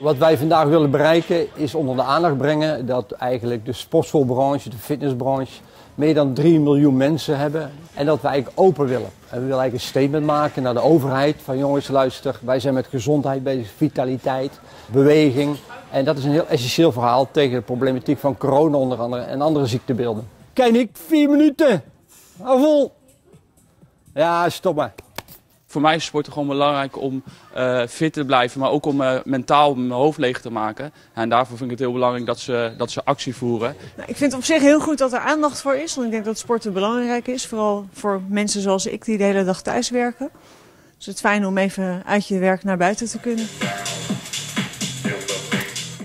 Wat wij vandaag willen bereiken is onder de aandacht brengen dat eigenlijk de sportschoolbranche, de fitnessbranche, meer dan 3 miljoen mensen hebben. En dat we eigenlijk open willen. En we willen eigenlijk een statement maken naar de overheid van jongens luister, wij zijn met gezondheid bezig, vitaliteit, beweging. En dat is een heel essentieel verhaal tegen de problematiek van corona onder andere en andere ziektebeelden. Kijk ik, vier minuten. Hou vol. Ja, stop maar. Voor mij is sport gewoon belangrijk om uh, fit te blijven, maar ook om uh, mentaal mijn hoofd leeg te maken. En daarvoor vind ik het heel belangrijk dat ze, dat ze actie voeren. Nou, ik vind het op zich heel goed dat er aandacht voor is, want ik denk dat sporten belangrijk is. Vooral voor mensen zoals ik die de hele dag thuis werken. Dus het is fijn om even uit je werk naar buiten te kunnen.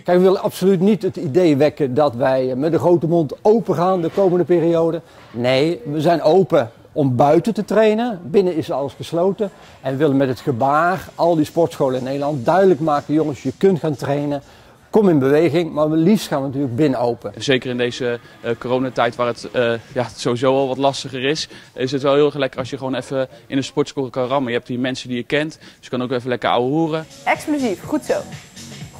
Kijk, we willen absoluut niet het idee wekken dat wij met de grote mond open gaan de komende periode. Nee, we zijn open om buiten te trainen. Binnen is alles gesloten. En we willen met het gebaar al die sportscholen in Nederland duidelijk maken: jongens, je kunt gaan trainen. Kom in beweging, maar liefst gaan we natuurlijk binnen open. Zeker in deze uh, coronatijd waar het uh, ja, sowieso al wat lastiger is, is het wel heel erg lekker als je gewoon even in een sportschool kan rammen. Je hebt die mensen die je kent, dus je kan ook even lekker ouwe hoeren. Explosief, goed zo.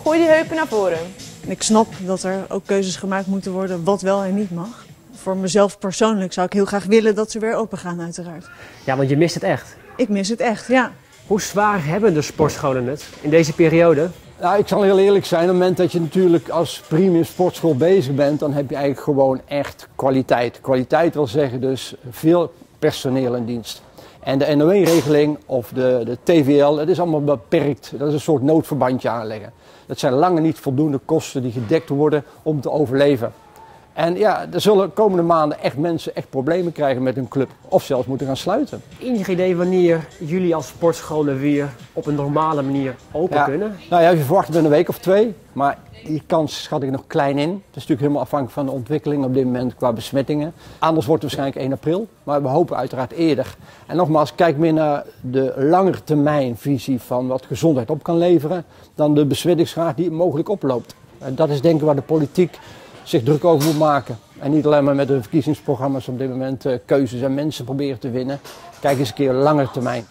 Gooi die heupen naar voren. Ik snap dat er ook keuzes gemaakt moeten worden wat wel en niet mag voor mezelf persoonlijk zou ik heel graag willen dat ze weer open gaan, uiteraard. Ja, want je mist het echt. Ik mis het echt, ja. Hoe zwaar hebben de sportscholen het in deze periode? Nou, ik zal heel eerlijk zijn. Op het moment dat je natuurlijk als premium sportschool bezig bent, dan heb je eigenlijk gewoon echt kwaliteit. Kwaliteit wil zeggen dus veel personeel in dienst. En de NOE-regeling of de, de TVL, dat is allemaal beperkt. Dat is een soort noodverbandje aanleggen. Dat zijn lange niet voldoende kosten die gedekt worden om te overleven. En ja, er zullen de komende maanden echt mensen echt problemen krijgen met hun club. Of zelfs moeten gaan sluiten. Enig idee wanneer jullie als sportscholen weer op een normale manier open kunnen? Nou ja, je verwacht binnen een week of twee. Maar die kans schat ik nog klein in. Het is natuurlijk helemaal afhankelijk van de ontwikkeling op dit moment qua besmettingen. Anders wordt het waarschijnlijk 1 april. Maar we hopen uiteraard eerder. En nogmaals, kijk meer naar de langetermijnvisie van wat gezondheid op kan leveren. Dan de besmettingsgraad die mogelijk oploopt. En dat is denk ik waar de politiek zich druk over moet maken. En niet alleen maar met de verkiezingsprogramma's op dit moment uh, keuzes en mensen proberen te winnen. Kijk eens een keer langer termijn.